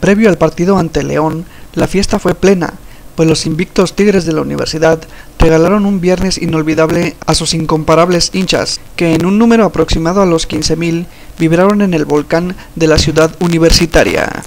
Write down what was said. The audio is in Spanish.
Previo al partido ante León, la fiesta fue plena, pues los invictos Tigres de la Universidad regalaron un viernes inolvidable a sus incomparables hinchas, que en un número aproximado a los 15.000 vibraron en el volcán de la ciudad universitaria.